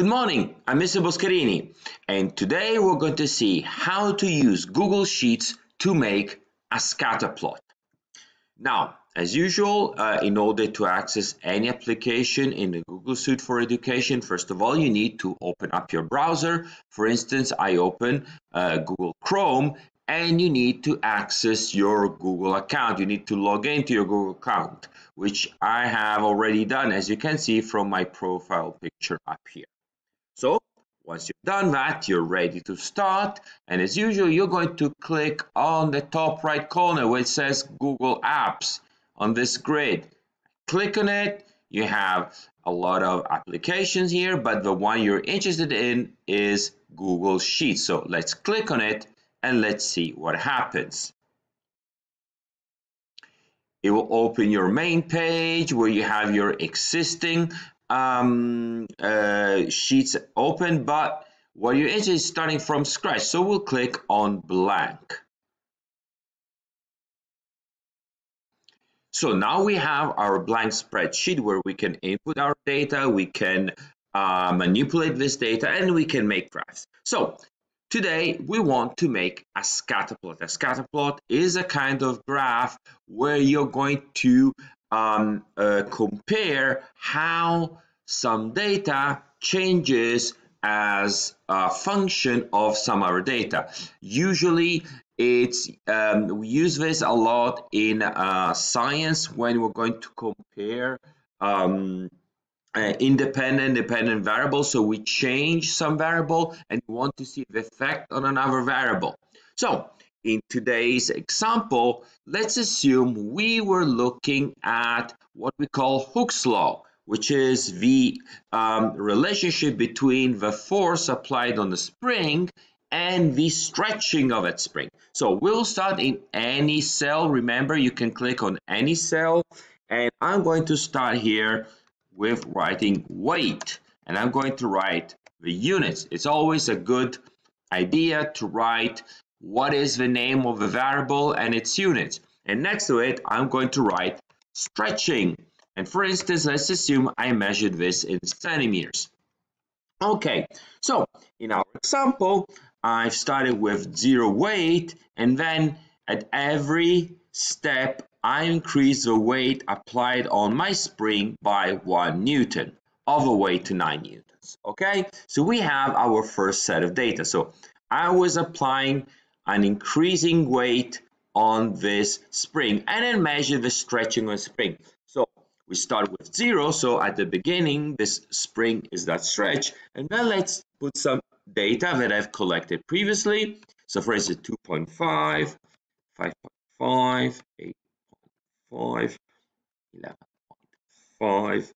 Good morning, I'm Mr. Boscherini and today we're going to see how to use Google Sheets to make a scatter plot. Now, as usual, uh, in order to access any application in the Google Suite for Education, first of all, you need to open up your browser. For instance, I open uh, Google Chrome and you need to access your Google account. You need to log into your Google account, which I have already done, as you can see from my profile picture up here. So once you've done that, you're ready to start. And as usual, you're going to click on the top right corner where it says Google Apps on this grid. Click on it. You have a lot of applications here, but the one you're interested in is Google Sheets. So let's click on it and let's see what happens. It will open your main page where you have your existing um, uh, sheets open, but what you're interested is starting from scratch. So we'll click on blank. So now we have our blank spreadsheet where we can input our data, we can uh, manipulate this data, and we can make graphs. So Today, we want to make a scatter plot. A scatter plot is a kind of graph where you're going to um, uh, compare how some data changes as a function of some other data. Usually, it's um, we use this a lot in uh, science when we're going to compare um, uh, independent dependent variables. So we change some variable and want to see the effect on another variable. So in today's example, let's assume we were looking at what we call Hooke's law, which is the um, relationship between the force applied on the spring and the stretching of that spring. So we'll start in any cell. Remember, you can click on any cell. And I'm going to start here with writing weight and I'm going to write the units. It's always a good idea to write what is the name of the variable and its units. And next to it, I'm going to write stretching. And for instance, let's assume I measured this in centimeters. Okay, so in our example, I've started with zero weight and then at every step I increase the weight applied on my spring by 1 Newton, all the way to 9 Newtons. Okay, so we have our first set of data. So I was applying an increasing weight on this spring and then measure the stretching of the spring. So we start with zero. So at the beginning, this spring is that stretch. And then let's put some data that I've collected previously. So for instance, 2.5, 5.5, 8 5, 11.5,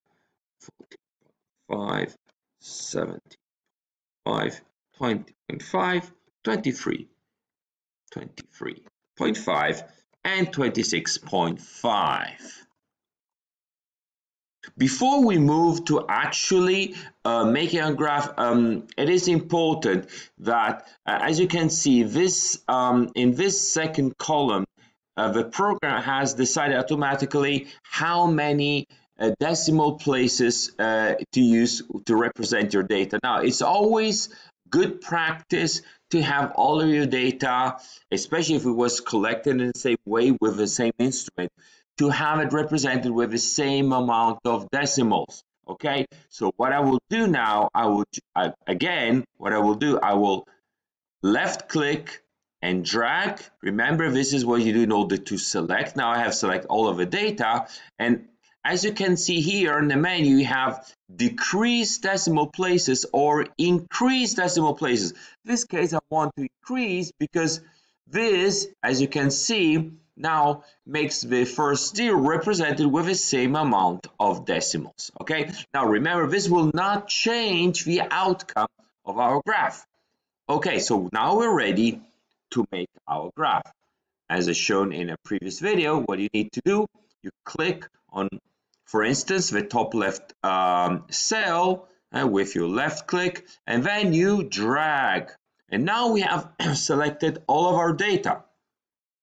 14.5, 17.5, 20.5, 23, 23.5, and 26.5. Before we move to actually uh, making a graph, um, it is important that, uh, as you can see, this um, in this second column, uh, the program has decided automatically how many uh, decimal places uh, to use to represent your data. Now, it's always good practice to have all of your data, especially if it was collected in the same way with the same instrument, to have it represented with the same amount of decimals. Okay, so what I will do now, I will, again, what I will do, I will left click and drag. Remember, this is what you do in order to select. Now I have select all of the data. And as you can see here in the menu, you have decrease decimal places or increase decimal places. In this case, I want to increase because this, as you can see, now makes the first zero represented with the same amount of decimals. Okay, now remember, this will not change the outcome of our graph. Okay, so now we're ready to make our graph. As is shown in a previous video, what you need to do, you click on, for instance, the top left um, cell uh, with your left click, and then you drag. And now we have selected all of our data.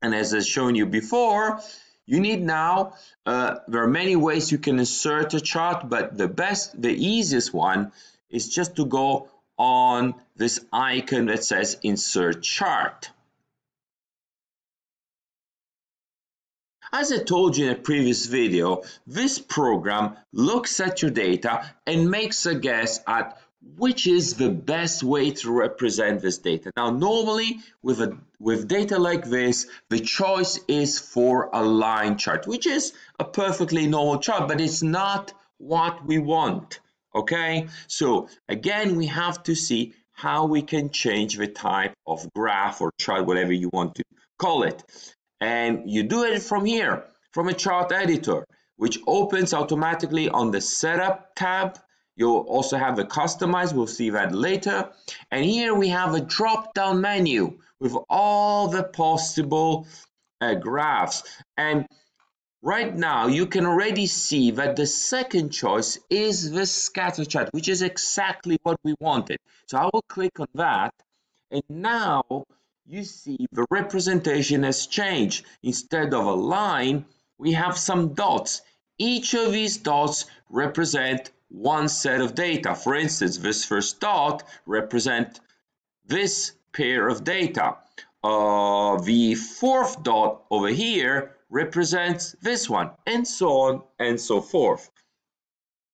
And as I've shown you before, you need now, uh, there are many ways you can insert a chart, but the best, the easiest one is just to go on this icon that says insert chart. As I told you in a previous video, this program looks at your data and makes a guess at which is the best way to represent this data. Now, normally with, a, with data like this, the choice is for a line chart, which is a perfectly normal chart, but it's not what we want, okay? So again, we have to see how we can change the type of graph or chart, whatever you want to call it. And you do it from here, from a chart editor, which opens automatically on the setup tab You'll also have the customize, we'll see that later. And here we have a drop down menu with all the possible uh, graphs. And right now you can already see that the second choice is the scatter chart, which is exactly what we wanted. So I will click on that. And now you see the representation has changed. Instead of a line, we have some dots. Each of these dots represent one set of data. For instance, this first dot represent this pair of data. Uh, the fourth dot over here represents this one, and so on and so forth.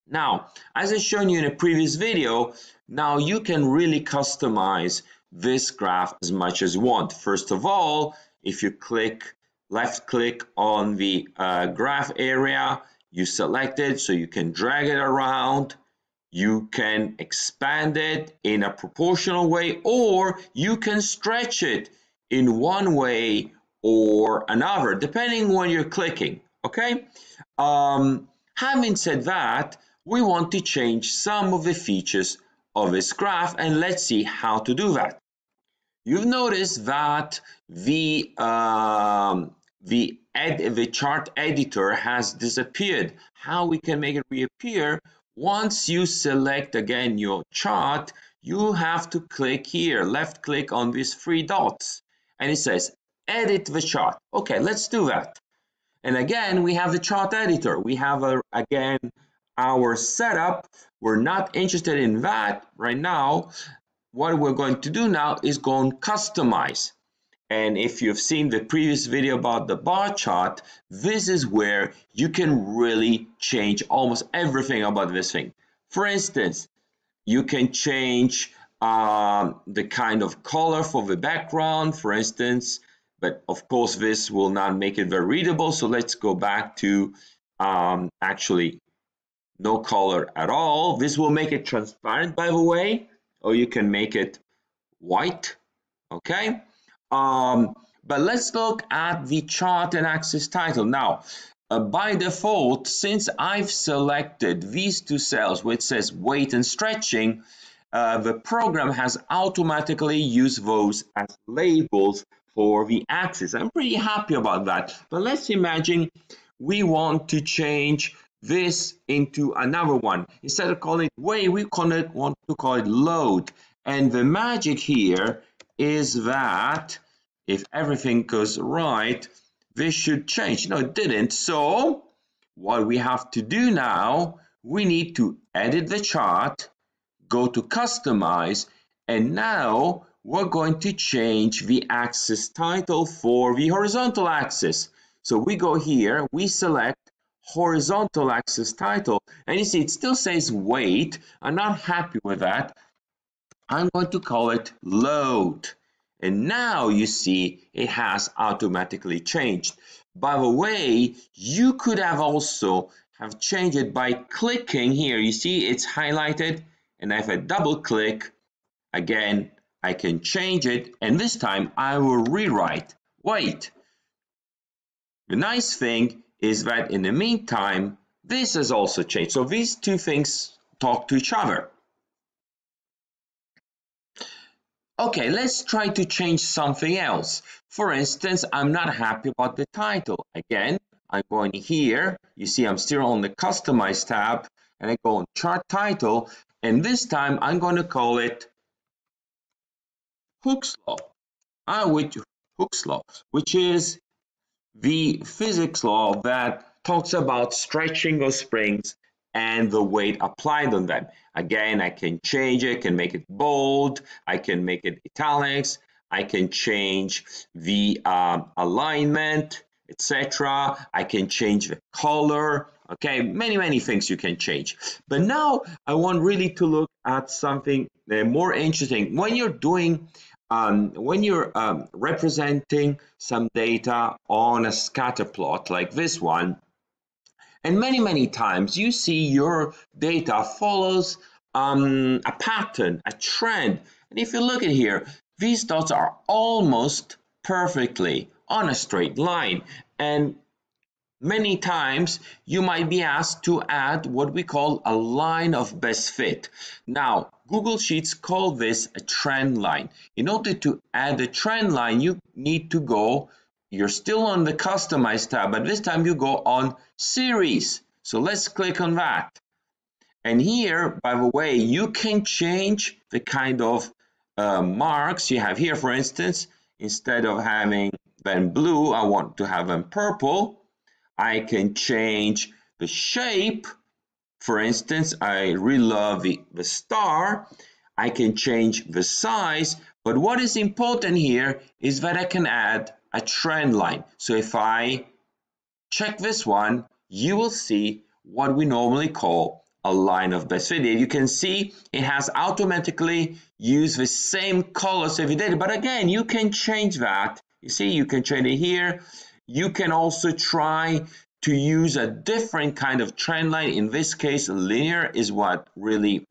Now, as I shown you in a previous video, now you can really customize this graph as much as you want. First of all, if you click left click on the uh, graph area, you select it so you can drag it around you can expand it in a proportional way or you can stretch it in one way or another depending on when you're clicking okay um, having said that we want to change some of the features of this graph and let's see how to do that you've noticed that the um, the the chart editor has disappeared. How we can make it reappear? Once you select again your chart, you have to click here, left click on these three dots, and it says edit the chart. Okay, let's do that. And again, we have the chart editor. We have a, again our setup. We're not interested in that right now. What we're going to do now is go and customize. And if you've seen the previous video about the bar chart, this is where you can really change almost everything about this thing. For instance, you can change um, the kind of color for the background, for instance, but of course this will not make it very readable. So let's go back to um, actually no color at all. This will make it transparent, by the way, or you can make it white, okay? Um, but let's look at the chart and axis title. Now, uh, by default, since I've selected these two cells which says weight and stretching, uh, the program has automatically used those as labels for the axis. I'm pretty happy about that. But let's imagine we want to change this into another one. Instead of calling it weight, we connect, want to call it load. And the magic here is that if everything goes right, this should change. No, it didn't. So what we have to do now, we need to edit the chart, go to customize, and now we're going to change the axis title for the horizontal axis. So we go here, we select horizontal axis title, and you see it still says weight. I'm not happy with that. I'm going to call it load. And now you see it has automatically changed. By the way, you could have also have changed it by clicking here. You see it's highlighted and if I double click, again, I can change it and this time I will rewrite. Wait. The nice thing is that in the meantime, this has also changed. So these two things talk to each other. Okay, let's try to change something else. For instance, I'm not happy about the title. Again, I'm going here. You see I'm still on the Customize tab and I go on Chart Title and this time I'm going to call it Hooke's Law, uh, which, Hooke's Law, which is the physics law that talks about stretching of springs and the weight applied on them. Again, I can change it, can make it bold, I can make it italics, I can change the um, alignment, etc. I can change the color, okay? Many, many things you can change. But now I want really to look at something uh, more interesting. When you're doing um, when you're um, representing some data on a scatter plot like this one, and many, many times you see your data follows um, a pattern, a trend. And if you look at here, these dots are almost perfectly on a straight line. And many times you might be asked to add what we call a line of best fit. Now, Google Sheets call this a trend line. In order to add a trend line, you need to go, you're still on the Customize tab, but this time you go on Series. So let's click on that. And here, by the way, you can change the kind of uh, marks you have here. For instance, instead of having them blue, I want to have them purple. I can change the shape for instance, I really love the, the star. I can change the size, but what is important here is that I can add a trend line. So if I check this one, you will see what we normally call a line of best fit. You can see it has automatically used the same colors day, but again, you can change that. You see, you can change it here. You can also try to use a different kind of trend line. In this case, linear is what really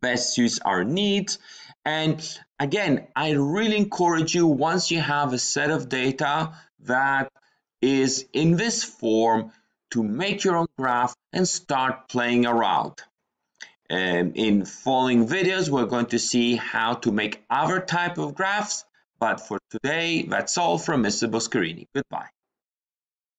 best suits our needs. And again, I really encourage you once you have a set of data that is in this form to make your own graph and start playing around. And in following videos, we're going to see how to make other type of graphs. But for today, that's all from Mr. Boscherini. Goodbye.